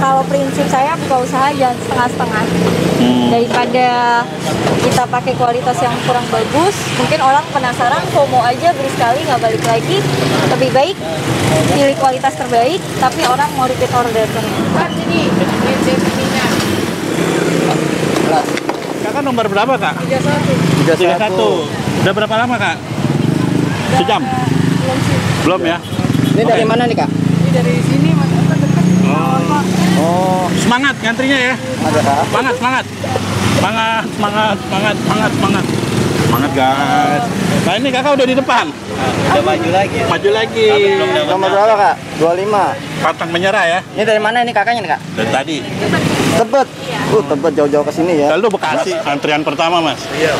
kalau prinsip saya buka usaha jangan setengah-setengah. Hmm. Daripada kita pakai kualitas yang kurang bagus, mungkin orang penasaran FOMO aja beli sekali nggak balik lagi. Lebih baik pilih kualitas terbaik, tapi orang mau repeat order kan. Kakak nomor berapa kak? 31. 31 Udah berapa lama kak? Sejam? Belum ya? Ini dari mana nih, Kak? Oh, Semangat ngantrinya ya. Semangat, semangat Semangat, semangat, semangat, semangat, semangat Semangat guys Nah ini kakak udah di depan Udah maju lagi. Maju lagi Nomor berapa, Kak? 25. Pantang menyerah ya Ini dari mana ini kakaknya nih, Kak? Dari tadi Tebet. Uh, Tebet jauh-jauh ke sini ya. Lalu Bekasi antrian pertama mas Iya,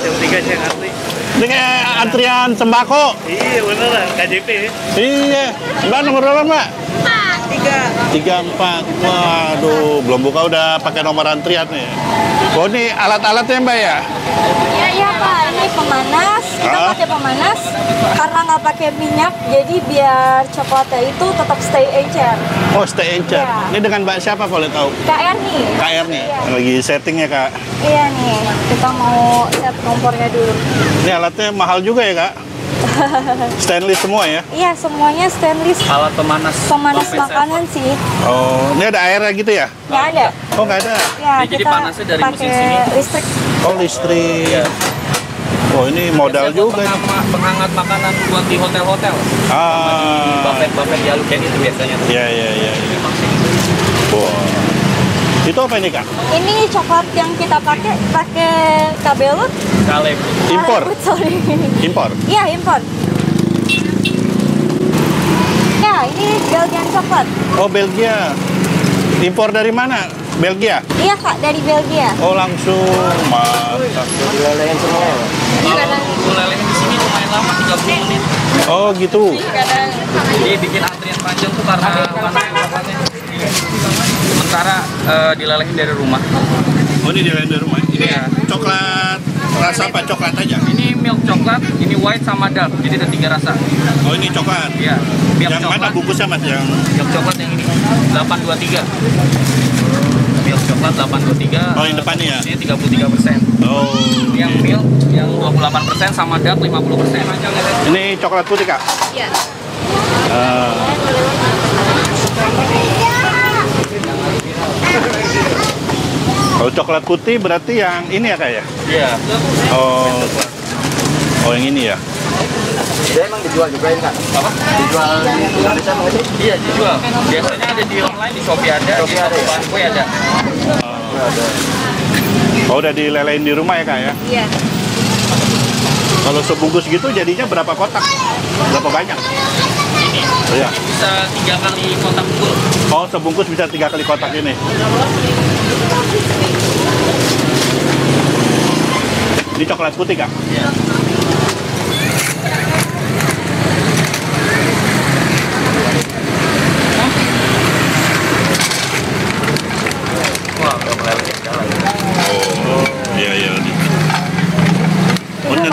jam 3 saya ngantri. Ini kayak antrian sembako Iya beneran, KJP. Iya Mbak nomor berapa mbak? Tiga Tiga empat Waduh Belum buka udah pakai nomor antrian nih Oh ini alat-alatnya mbak ya? Ya iya Pak, ini pemanas. Kita Ah. pakai pemanas karena nggak pakai minyak, jadi biar coklatnya itu tetap stay encer. Oh stay encer Iya. Ini dengan mbak siapa boleh tahu? KR nih. KR nih Iya. Lagi settingnya kak Iya nih, kita mau set kompornya dulu. Ini alatnya mahal juga ya kak? Stainless semua ya? Iya, semuanya stainless. Alat pemanas. Pemanas makanan sih. Oh, ini ada airnya gitu ya? Nggak ada. Oh nggak ada. Ya, Dia jadi kita panasnya dari mesin pakai sini. listrik. Oh listrik. Oh ini modal juga. Penghangat, penghangat makanan buat di hotel-hotel. Ah. Buffet-buffet di Aluken itu biasanya. Iya iya iya. iya. Itu apa ini kak? Ini coklat yang kita pakai pakai kabelut. Kaleb. Impor. Ah, sorry. Impor. Iya, impor. Ya, ini Belgian coklat. Oh Belgia. Impor dari mana? Belgia. Iya, Kak, dari Belgia. Oh langsung. Mantap. Dilelehin semua ya. Kalau leleh di sini lumayan lama 30 menit. Oh gitu. Jadi bikin antrian panjang tuh karena panas coklatnya. Sementara eh, dilelehin dari rumah. Oh ini dari dari rumah. Ini Iya. coklat rasa apa? Coklat aja. Ini milk coklat, ini white sama dark. Jadi ada tiga rasa. Oh ini coklat. Iya. Milk Yang mana coklat, bungkusnya mas? Yang milk coklat yang ini 823. Milk coklat 823. Oh, yang depannya ya? Ini 33 persen. Oh. Yang milk yang 28 persen sama dark 50 persen. Ini coklat putih kak. Iya. Ah. Kalau coklat putih berarti yang ini ya kak ya? Iya. Oh. Oh yang ini ya? Dia emang dijual juga ini, Kak? Apa? Dijual di Indonesia mau ini? Iya dijual. Biasanya ada di online di Shopee ada, Shopee di ada ya? Bankway ada. Oh udah dilelehin di rumah ya kak ya? Iya. Kalau sebungkus gitu jadinya berapa kotak? Berapa banyak? Ini Oh, ya. bisa tiga kali kotak full. Oh sebungkus bisa tiga kali kotak ini. Ini coklat putih kak? Iya. Wah, udah meleleh jalan. Oh iya iya. Oh, Ini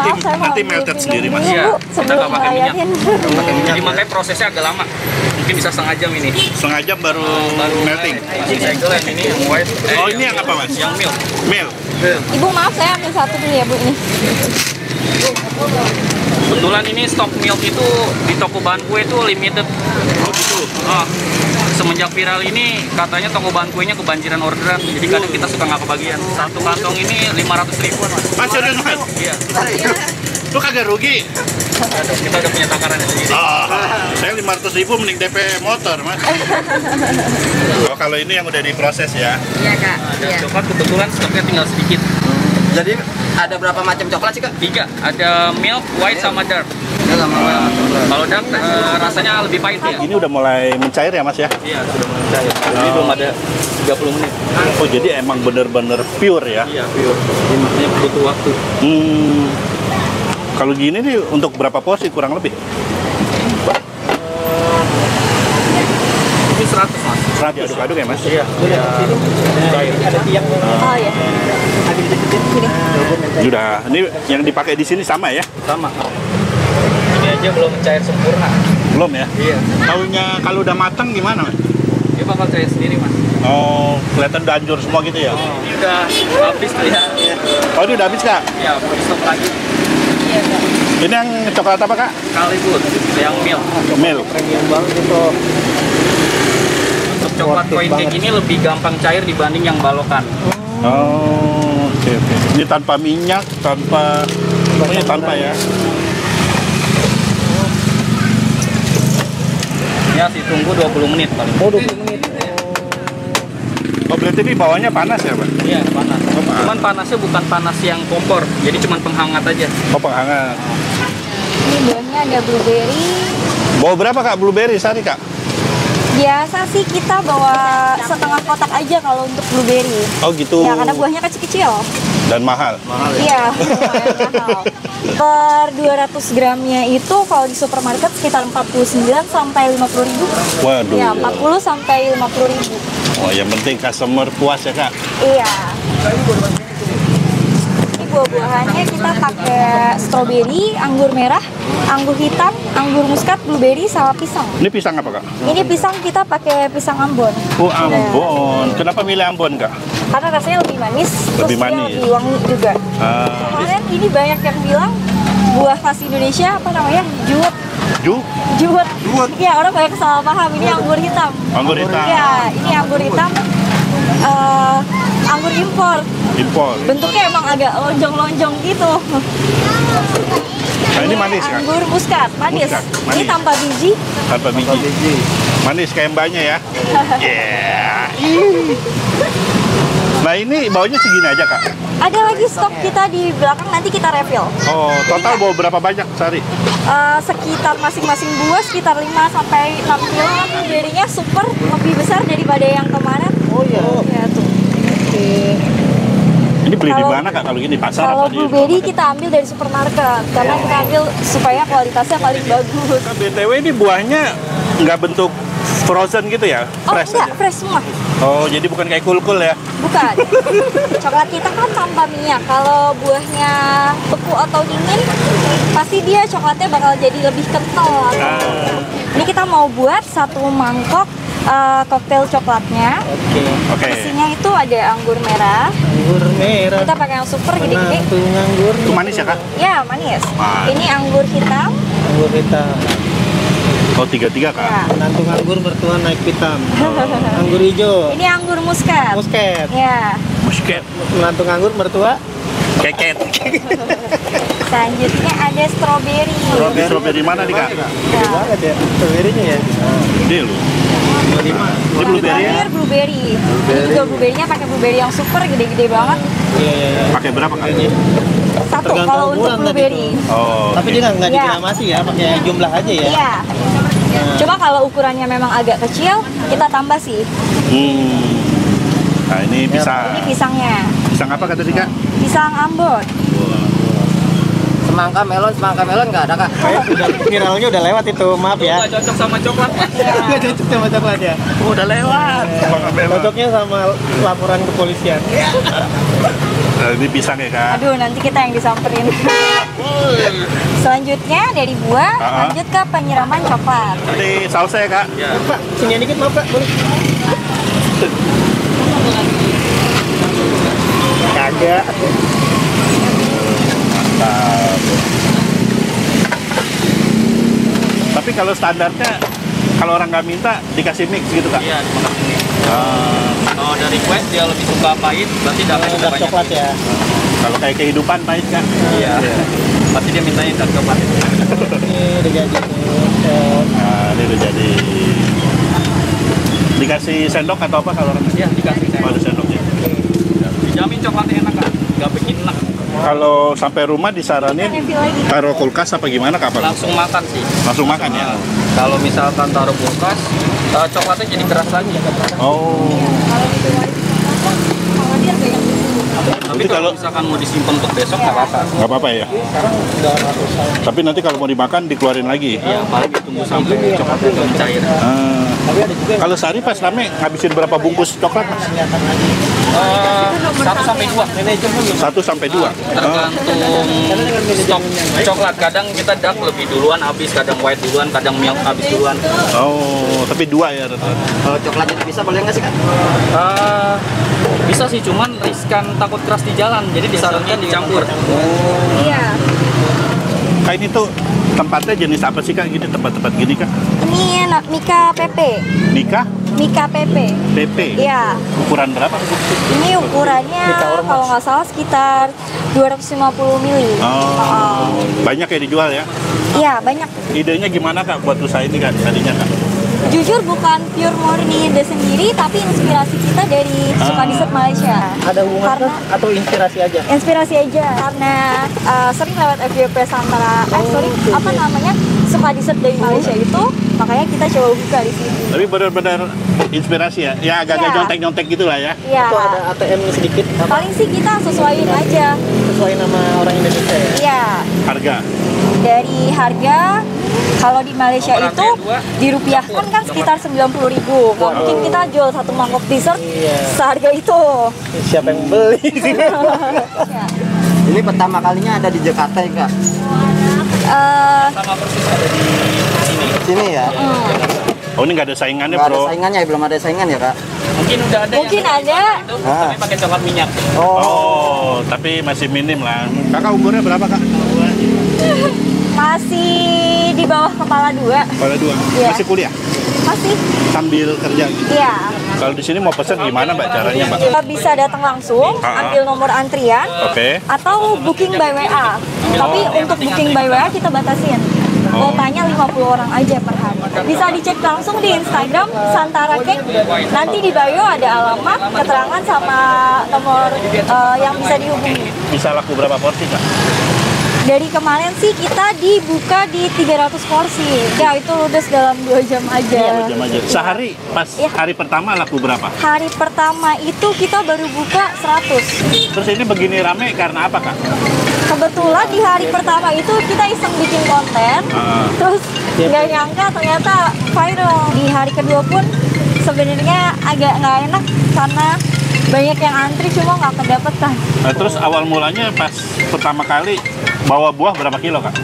nanti ambil melted sendiri mas. Iya, Bu, kita nggak pakai minyak. Jadi makanya prosesnya agak lama. Mungkin bisa setengah jam ini. Setengah jam baru, Baru melting. Masih segel yang ini yang white. Eh, Oh, ini yang apa, Mas? Yang milk. Mil. Ibu maaf saya ambil satu dulu ya Bu ini. Kebetulan ini stok milk itu di toko bahan kue itu limited. Oh gitu. Ah, semenjak viral ini katanya toko bahan kuenya kebanjiran orderan. Jadi kadang kita suka nggak kebagian. Satu kantong ini 500 ribuan mas. Mas serius mas? Iya. Lu kagak rugi? Aduh, kita udah punya takaran sendiri. Ah, saya 500 ribu mending DP motor mas. oh kalau ini yang udah diproses ya? Iya Kak. Dan coklat kebetulan stoknya tinggal sedikit. Jadi ada berapa macam coklat sih, Kak? Tiga, ada milk, white, sama dark. Ya, sama Kalau dark eh, rasanya lebih pahit ya. Ini udah mulai mencair ya mas ya? Iya, sudah mulai cair. Jadi belum ada 30 menit. Oh jadi emang bener-bener pure ya? Iya, pure. Ini makanya butuh waktu. Hmm. Kalau gini nih untuk berapa porsi kurang lebih? Ini 100 mas. Serat aduk-aduk ya mas? Iya. Iya. Ada tiap. Oh ya. Ini udah, ini yang dipakai di sini sama ya? Sama. Ini aja belum cair sempurna. Belum ya? Iya. Tahunya kalau udah matang gimana mas? dia bakal cair sendiri mas. Oh, kelihatan udah hancur semua gitu ya? Ini udah habis tuh ya. Oh, ini udah habis kak? Ya, mau di Ini yang coklat apa kak? Kalibut, yang milk. Milk. Untuk coklat koin kayak gini lebih gampang cair dibanding yang balokan. Oh, oke oke. Ini tanpa minyak, tanpa pokoknya tanpa ya. Ya, sih tunggu 20 menit paling. Oh, 20 menit. Oh, berarti ini bawahnya panas ya, Pak? Iya, panas. Oh, panas. Cuman panasnya bukan panas yang kompor, jadi cuman penghangat aja. Oh, penghangat. Ini buahnya ada blueberry. Bawa berapa kak blueberry sehari kak? Biasa sih kita bawa setengah kotak aja kalau untuk blueberry. Oh gitu. Ya, karena buahnya kecil-kecil. Dan mahal. Iya, lumayan mahal. Per 200 gramnya itu kalau di supermarket sekitar 49 sampai 50 ribu. Waduh. Ya, 40 sampai 50 ribu. Oh, yang penting customer puas ya kak. Iya. Ini buah-buahannya kita pakai stroberi, anggur merah, anggur hitam, anggur muskat, blueberry, sama pisang. Ini pisang apa kak? Ini pisang kita pakai pisang Ambon. Oh Ambon. Kenapa milih Ambon kak? Karena rasanya lebih manis, Lebih terus manis. lebih wangi juga. Ah, Kemarin ini banyak yang bilang buah khas Indonesia apa namanya? Juwet. ju, Juwet. Iya, orang banyak salah paham. Ini anggur hitam. anggur hitam, Iya, ini anggur hitam. eh, anggur impor. Impor. Bentuknya emang agak lonjong-lonjong gitu. Nah, ini manis kak? Anggur muskat, manis. Muskat, Ini manis. tanpa biji. Tanpa biji. Manis kayak mbaknya ya. Yeah. Nah ini baunya segini aja kak. Ada lagi stok kita di belakang nanti kita refill. Oh total bawa berapa banyak sehari? Eh, sekitar masing-masing buah sekitar 5 sampai 6 kilo. Blueberry-nya super lebih besar daripada yang kemarin. Oh iya. Ya tuh. Beli di Kalau- mana kak? Kalau gini pasar Kalau di? blueberry kita ambil dari supermarket karena kita ambil supaya kualitasnya paling bagus. Kak, BTW ini buahnya nggak bentuk frozen gitu ya? Oh Fresh enggak, aja? fresh semua. Oh jadi bukan kayak kul-kul ya? Bukan. Coklat kita kan tanpa minyak. Kalau buahnya beku atau dingin, pasti dia coklatnya bakal jadi lebih kental. atau- Ah. Ini kita mau buat satu mangkok eh, koktail coklatnya. Oke. Oke. Isinya itu ada anggur merah. Anggur merah. Kita pakai yang super gede-gede. Penantu nganggur. Itu manis ya kak? Ya, manis. Manis. Ini anggur hitam. Anggur hitam. Oh tiga-tiga kak? Ya. Penantu nganggur mertua naik hitam. Anggur hijau. Ini anggur muskat. Musket. Ya. Musket. Menantu nganggur mertua. Keket. Selanjutnya ada strawberry. Ini strawberry mana nih kak? Gede banget ya. Strawberry-nya ya. Ini loh. Ini blueberry ya? Terakhir blueberry. Ini juga blueberry-nya pakai blueberry yang super gede-gede banget. Iya iya iya. Pakai berapa kak? Satu Tergantung kalau untuk blueberry. Oh. Tapi oke. dia nggak Iya. digramasi ya, pakai jumlah aja ya. Iya. Cuma kalau ukurannya memang agak kecil, kita tambah sih. Hmm. Nah ini pisang. Ini pisangnya. Pisang apa kata Dika? Pisang Ambon. Semangka melon, semangka melon nggak ada kak? Udah viralnya udah lewat itu, maaf ya. Nggak cocok sama coklat. Nggak cocok sama coklat ya. udah lewat. Cocoknya sama laporan kepolisian. Nah, ini pisang ya kak? Aduh, nanti kita yang disamperin. Selanjutnya dari buah, Ah. lanjut ke penyiraman coklat. Ini salsa ya kak? Ya. Pak, sini dikit maaf Pak, boleh. Kalau standarnya kalau orang nggak minta dikasih mix gitu kak? Iya, terima kasih. Ah, Kalau dari request dia lebih suka pahit, berarti dark juga Dark banyak. coklat ya. kalau kayak kehidupan pahit kak? Iya. Pasti dia mintanya dark coklat. Ini udah jadi Nah, ini udah jadi. Dikasih sendok atau apa kalau orang Iya, dikasih Oh, saya. ada sendoknya. Dijamin coklatnya enak kan? Gak bikin enak. Kalau sampai rumah disaranin taruh kulkas apa gimana kapan? Langsung makan sih. Langsung makan ya? Nah, kalau misalkan taruh kulkas, eh, coklatnya jadi keras lagi. Oh. Kalau dikeluarin, kalau dia banyak bumbu. Tapi kalau kalau- misalkan mau disimpan untuk besok nggak apa-apa. Nggak apa-apa ya? Tapi nanti kalau mau dimakan dikeluarin lagi. Ya, apalagi tunggu sampai coklatnya belum cair. Ah. kalau sehari pas rame ngabisin berapa bungkus coklat? Mas? Eh, satu sampai dua. Satu sampai dua. Ah. tergantung stok coklat kadang kita dark lebih duluan habis kadang white duluan kadang milk habis duluan Oh, tapi dua ya rata-rata. Kalau coklatnya bisa boleh nggak sih? Eh, bisa sih cuman riskan takut keras di jalan jadi disarankan dicampur Iya. Kak ini tuh tempatnya jenis apa sih kak? Gini tempat-tempat gini kak? Ini na- Mika PP. Nikah? Mika PP. PP? Iya. Ukuran berapa? Ini ukurannya kalau nggak salah sekitar 250 mili. Oh, banyak ya dijual ya? Iya, banyak. Idenya gimana kak buat usaha ini kak tadinya kak? Jujur bukan pure murni ide sendiri, tapi inspirasi kita dari suka dessert Malaysia. Ada hubungan Karena atau inspirasi aja? inspirasi aja karena uh, sering lewat FYP Santara eh sorry apa namanya suka dessert dari Malaysia itu makanya kita coba buka di sini Tapi benar-benar inspirasi ya? Ya agak-agak Iya. nyontek-nyontek gitu lah ya? ya Atau ada ATM sedikit apa paling sih kita sesuaiin aja sesuai nama orang Indonesia ya? ya Harga? dari harga kalau di Malaysia itu dirupiahkan kan sekitar 90.000 ribu nggak mungkin kita jual satu mangkok dessert Iya. seharga itu Siapa yang beli sini? Ya. Ini pertama kalinya ada di Jakarta ya kak? Sama persis ada di sini Sini ya? Oh ini nggak ada saingannya ada bro? saingannya, belum ada saingan ya kak? mungkin udah ada Mungkin ada. itu, tapi pakai coklat minyak Oh, Oh, tapi masih minim lah. Kakak umurnya berapa kak? Kepala dua Kepala dua. Iya. Masih kuliah? masih Sambil kerja gitu. iya Kalau di sini mau pesen gimana mbak caranya mbak? Kita bisa datang langsung, Ah. ambil nomor antrian, Oke. atau booking by WA. Tapi untuk booking by WA kita batasin. Kuotanya 50 orang aja per hari. Bisa dicek langsung di Instagram Santara Cake. Nanti di bio ada alamat, keterangan sama nomor eh, yang bisa dihubungi. Bisa laku berapa porsi kak? Dari kemarin sih kita dibuka di 300 porsi. Ya itu ludes dalam 2 jam aja. Dua jam aja. Sehari pas Iya. hari pertama laku berapa? Hari pertama itu kita baru buka 100. Terus ini begini rame karena apa kak? Kebetulan di hari pertama itu kita iseng bikin konten, Ah. terus nggak nyangka ternyata viral. Di hari kedua pun sebenarnya agak nggak enak karena banyak yang antri cuma nggak kedapetan. Nah, terus awal mulanya pas pertama kali bawa buah berapa kilo kak?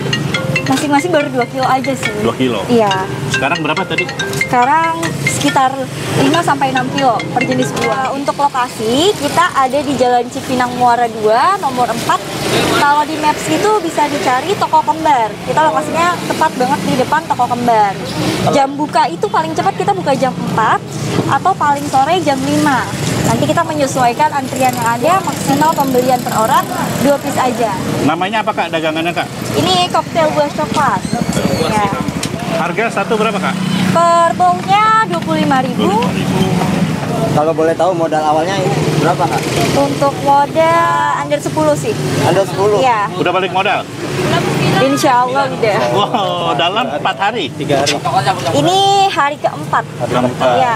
Masing-masing baru 2 kilo aja sih. 2 kilo. Iya, Sekarang berapa tadi? sekarang sekitar 5 sampai 6 kilo per jenis buah. Untuk lokasi, kita ada di Jalan Cipinang Muara 2, nomor 4. Kalau di Maps itu bisa dicari toko kembar. Kita lokasinya tepat banget di depan toko kembar. Jam buka itu paling cepat kita buka jam 4 atau paling sore jam 5. Nanti kita menyesuaikan antrian yang ada, maksimal pembelian per orang 2 piece aja. Namanya apa kak dagangannya kak? Ini koktail buah coklat. Ya. Harga satu berapa kak? Per bowlnya 25.000 kalau boleh tahu modal awalnya ini berapa kak? Untuk modal under 10 sih. Ada 10? Iya, Udah balik modal? insya Allah udah. Wow, dalam 4 hari? Tiga hari. Ini hari keempat. Keempat. Iya,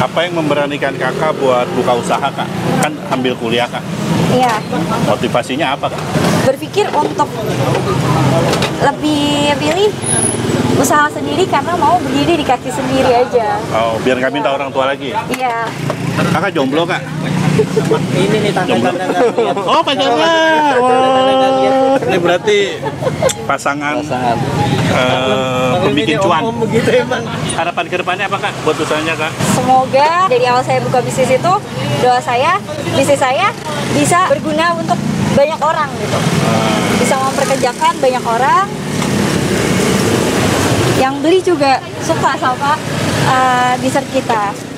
Apa yang memberanikan kakak buat buka usaha kak? Kan ambil kuliah kak. iya. Motivasinya apa kak? Berpikir untuk lebih pilih usaha sendiri karena mau berdiri di kaki sendiri aja. Oh, biar nggak minta orang tua lagi. Iya. Kakak jomblo kak? Ini nih tanda-tanda. Oh pacarnya. Wow. Ini berarti pasangan Pasangan. eh pembikin cuan. om begitu emang. Harapan ke depannya apa kak buat usahanya kak? Semoga dari awal saya buka bisnis itu doa saya bisnis saya bisa berguna untuk banyak orang gitu. Bisa memperkerjakan banyak orang. Yang beli juga suka sama uh, dessert kita.